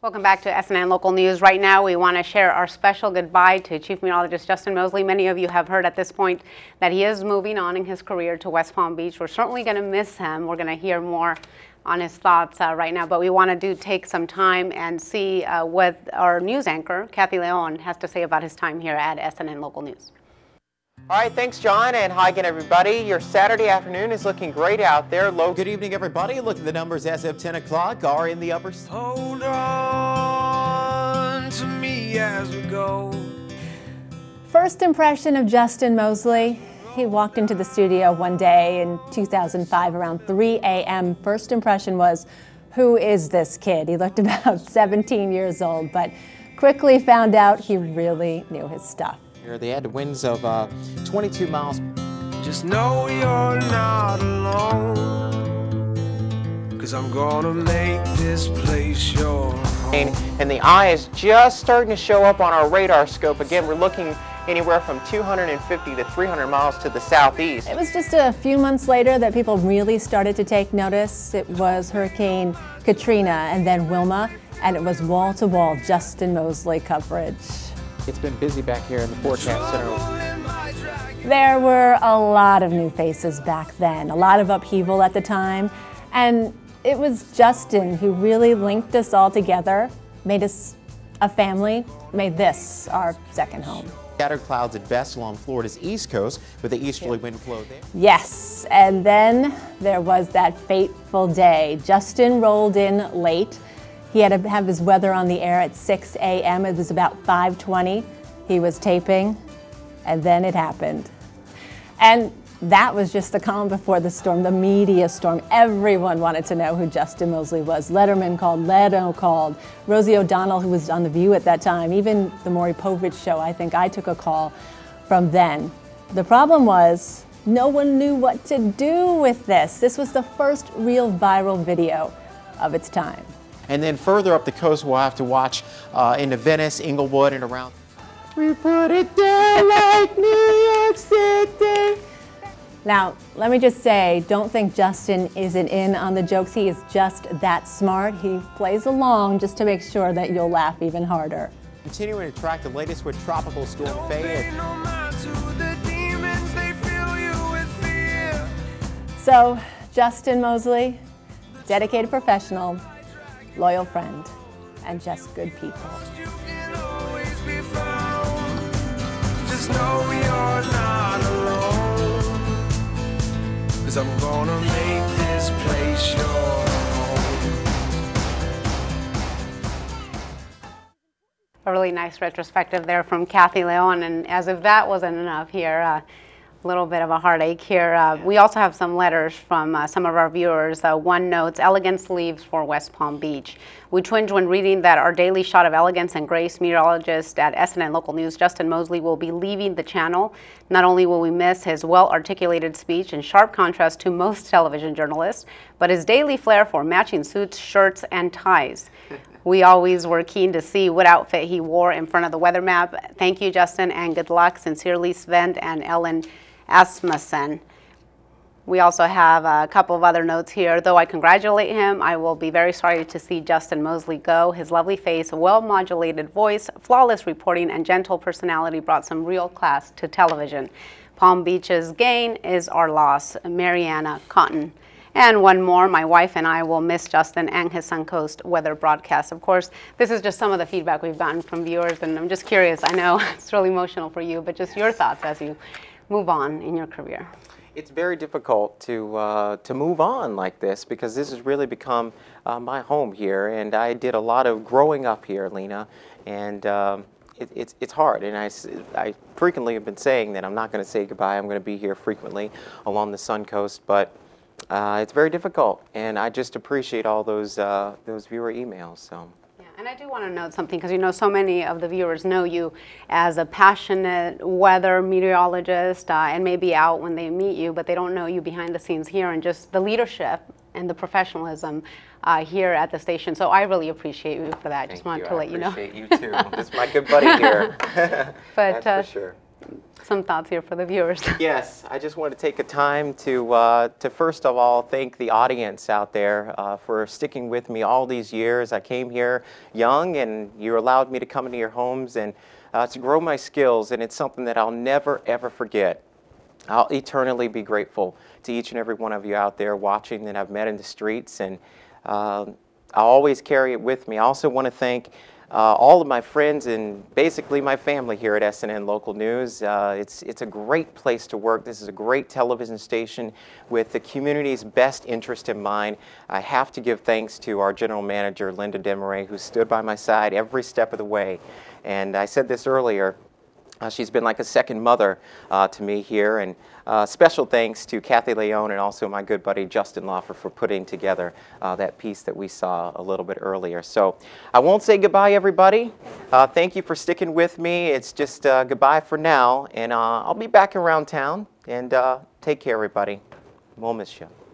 Welcome back to SNN Local News. Right now, we want to share our special goodbye to Chief Meteorologist Justin Mosely. Many of you have heard at this point that he is moving on in his career to West Palm Beach. We're certainly going to miss him. We're going to hear more on his thoughts uh, right now, but we want to do take some time and see uh, what our news anchor, Kathy Leon, has to say about his time here at SNN Local News. All right, thanks, John, and hi again, everybody. Your Saturday afternoon is looking great out there. Low. Good evening, everybody. Look at the numbers as of 10 o'clock are in the upper. Hold on to me as we go. First impression of Justin Mosely. He walked into the studio one day in 2005 around 3 a.m. First impression was, who is this kid? He looked about 17 years old, but quickly found out he really knew his stuff. Here They had winds of uh, 22 miles. Just know you're not alone. Cause I'm gonna make this place your home. And the eye is just starting to show up on our radar scope. Again, we're looking anywhere from 250 to 300 miles to the southeast. It was just a few months later that people really started to take notice. It was Hurricane Katrina and then Wilma, and it was wall to wall Justin Mosely coverage. It's been busy back here in the forecast center. There were a lot of new faces back then, a lot of upheaval at the time, and it was Justin who really linked us all together, made us a family, made this our second home. Scattered clouds at best along Florida's east coast with the easterly wind flow there. Yes, and then there was that fateful day. Justin rolled in late. He had to have his weather on the air at 6 a.m. It was about 5:20. He was taping, and then it happened. And that was just the calm before the storm, the media storm. Everyone wanted to know who Justin Mosely was. Letterman called, Leno called, Rosie O'Donnell, who was on The View at that time, even the Maury Povich show, I think I took a call from then. The problem was no one knew what to do with this. This was the first real viral video of its time. And then further up the coast, we'll have to watch uh, into Venice, Englewood, and around. We put it down like New York City. Now, let me just say, don't think Justin isn't in on the jokes. He is just that smart. He plays along just to make sure that you'll laugh even harder. Continuing to track the latest with Tropical Storm Faye. No the demons, they fill you with fear. So, Justin Mosely, dedicated professional, loyal friend, and just good people. I'm gonna make this place your home. A really nice retrospective there from Kathy Leon, and as if that wasn't enough here, uh, little bit of a heartache here. Uh, We also have some letters from uh, some of our viewers. Uh, One notes, elegance leaves for West Palm Beach. We twinge when reading that our daily shot of elegance and grace meteorologist at SNN Local News, Justin Mosely, will be leaving the channel. Not only will we miss his well-articulated speech in sharp contrast to most television journalists, but his daily flair for matching suits, shirts, and ties. We always were keen to see what outfit he wore in front of the weather map. Thank you, Justin, and good luck. Sincerely, Sven and Ellen Asmussen. We also have a couple of other notes here. Though I congratulate him, I will be very sorry to see Justin Mosely go. His lovely face, well modulated voice, flawless reporting, and gentle personality brought some real class to television. Palm Beach's gain is our loss. Mariana Cotton. And one more, my wife and I will miss Justin and his Suncoast weather broadcast. Of course, this is just some of the feedback we've gotten from viewers, and I'm just curious. I know it's really emotional for you, but just your thoughts as you move on in your career. It's very difficult to uh, to move on like this because this has really become uh, my home here, and I did a lot of growing up here, Lena, and. Um, it, it's, it's hard, and I, I frequently have been saying that I'm not going to say goodbye. I'm going to be here frequently along the Sun Coast, but uh, it's very difficult, and I just appreciate all those uh, those viewer emails. So. And I do want to note something because you know so many of the viewers know you as a passionate weather meteorologist uh, and maybe out when they meet you, but they don't know you behind the scenes here and just the leadership and the professionalism uh, here at the station. So I really appreciate you for that. I just Thank wanted you. to I let you know. appreciate you too. this is my good buddy here. But That's uh, for sure. Some thoughts here for the viewers. Yes, I just want to take a time to, uh, to first of all thank the audience out there uh, for sticking with me all these years. I came here young, and you allowed me to come into your homes and uh, to grow my skills, and it's something that I'll never ever forget. I'll eternally be grateful to each and every one of you out there watching that I've met in the streets, and uh, I'll always carry it with me. I also want to thank uh, all of my friends and basically my family here at SNN Local News. Uh, it's, it's a great place to work. This is a great television station with the community's best interest in mind. I have to give thanks to our general manager, Linda Demaray, who stood by my side every step of the way. And I said this earlier, uh, she's been like a second mother uh, to me here, and uh, special thanks to Kathy Leon and also my good buddy Justin Loffer for putting together uh, that piece that we saw a little bit earlier. So I won't say goodbye, everybody. Uh, thank you for sticking with me. It's just uh, goodbye for now, and I'll be back around town. And take care, everybody. We'll miss you.